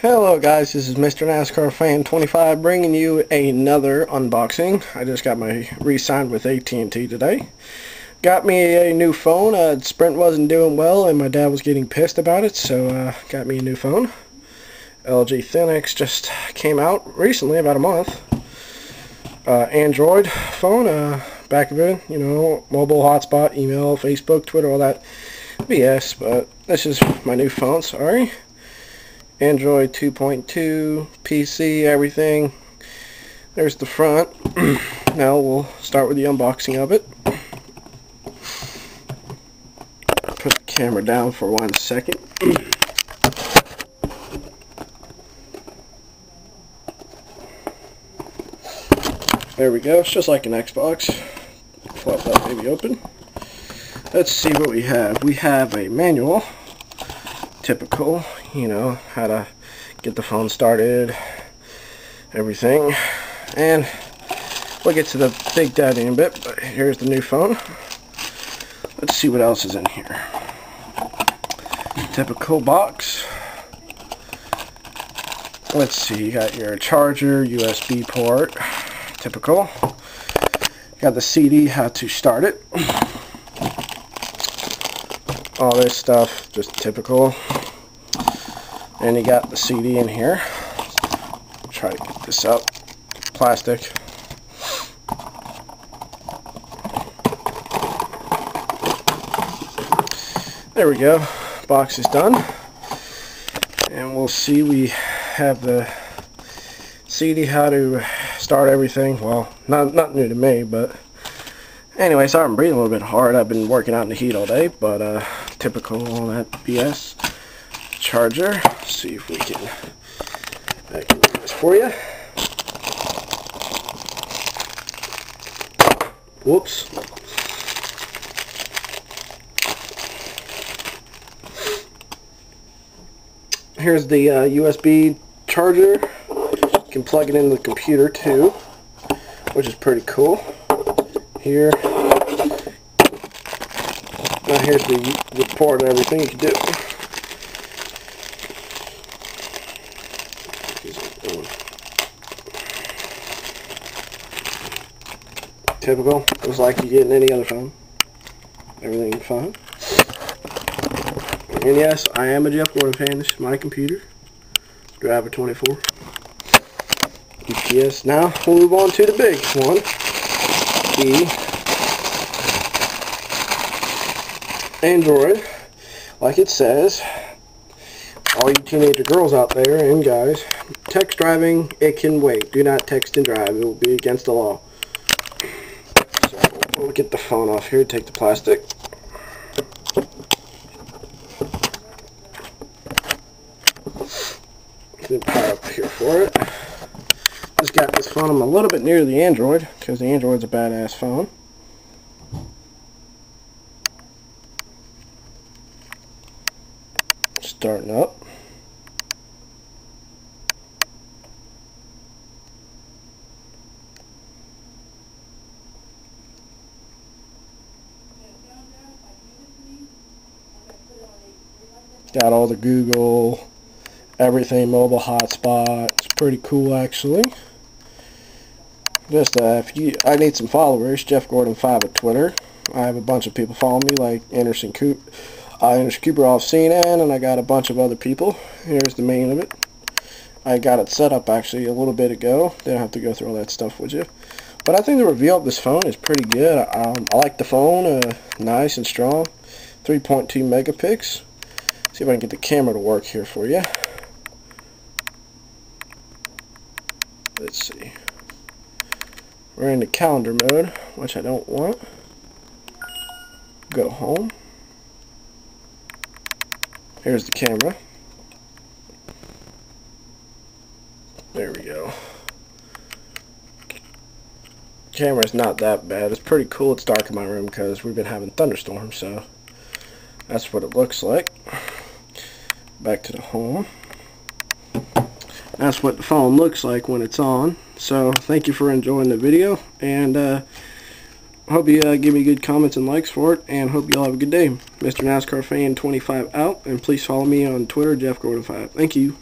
Hello guys, this is Mr. NASCAR Fan 25 bringing you another unboxing. I just got my re-signed with AT&T today. Got me a new phone. Uh, Sprint wasn't doing well and my dad was getting pissed about it, so uh, got me a new phone. LG Phoenix just came out recently, about a month. Uh, Android phone, uh, back of it, you know, mobile hotspot, email, Facebook, Twitter, all that BS, but this is my new phone, sorry. Android 2.2, PC, everything. There's the front. now we'll start with the unboxing of it. Put the camera down for one second. there we go. It's just like an Xbox. Flip that baby open. Let's see what we have. We have a manual typical, you know, how to get the phone started, everything. And we'll get to the big daddy in a bit, but here's the new phone. Let's see what else is in here. Typical box. Let's see, you got your charger, USB port, typical. You got the CD, how to start it all this stuff just typical and you got the CD in here. Try to get this up plastic. There we go. Box is done. And we'll see we have the CD how to start everything. Well not, not new to me but anyway sorry I'm breathing a little bit hard. I've been working out in the heat all day but uh typical all that BS. Charger. See if we can vacuum this for you. Whoops. Here's the uh, USB charger. You can plug it into the computer too, which is pretty cool. Here now here's the, the port and everything you can do. Typical, just like you get in any other phone. Everything fine. And yes, I am a Jeff Gordon fan. This is my computer. Driver 24. UPS. Now we'll move on to the big one. The Android, like it says, all you teenager girls out there and guys, text driving, it can wait. Do not text and drive. It will be against the law. So we'll get the phone off here, take the plastic. Power up here for it. Just got this phone. I'm a little bit near the Android because the Android's a badass phone. starting up. Got all the Google, everything, mobile hotspot. It's pretty cool actually. Just uh, if you, I need some followers. Jeff Gordon five at Twitter. I have a bunch of people following me like Anderson Coop. I Anderson Cooper off CNN, and I got a bunch of other people. Here's the main of it. I got it set up actually a little bit ago. Didn't have to go through all that stuff with you. But I think the reveal of this phone is pretty good. Um, I like the phone, uh, nice and strong. 3.2 megapixels. See if I can get the camera to work here for you. Let's see. We're in the calendar mode, which I don't want. Go home. Here's the camera. There we go. Camera's not that bad. It's pretty cool. It's dark in my room because we've been having thunderstorms, so that's what it looks like. Back to the home. That's what the phone looks like when it's on. So thank you for enjoying the video, and uh, hope you uh, give me good comments and likes for it, and hope you all have a good day. Mr. NASCAR Fan 25 out, and please follow me on Twitter, Jeff Gordon 5. Thank you.